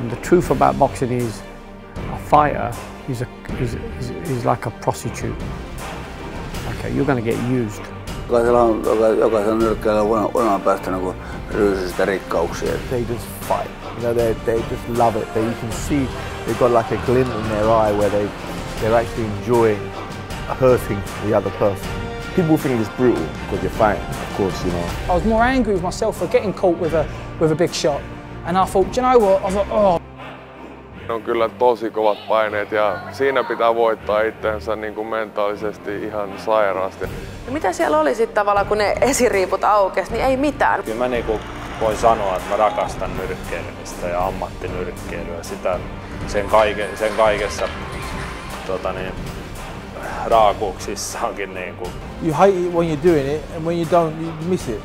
And the truth about boxing is a fighter is, a, is, is, is like a prostitute. Okay, you're going to get used. They just fight. You know, they, they just love it. They, you can see they've got like a glint in their eye where they, they're actually enjoying hurting the other person. People think it's brutal because you're fighting, of course, you know. I was more angry with myself for getting caught with a, with a big shot. And I thought, do you know what? I thought, oh, on kyllä tosi kovat paineet ja siinä pitää voittaa itsensä niin kuin mentaalisesti ihan sairaasti. Ja mitä siellä oli sitten tavallaan, kun ne esiriiput aukesi, niin ei mitään. Kyllä mä niin kuin voin sanoa, että mä rakastan nyrkkeilemistä ja ammattinyrkkeilyä. Sitä, sen, kaike, sen kaikessa tota niin, raakuuksissaankin. Niin kuin. You hate it when you're doing it and when you don't, you miss it.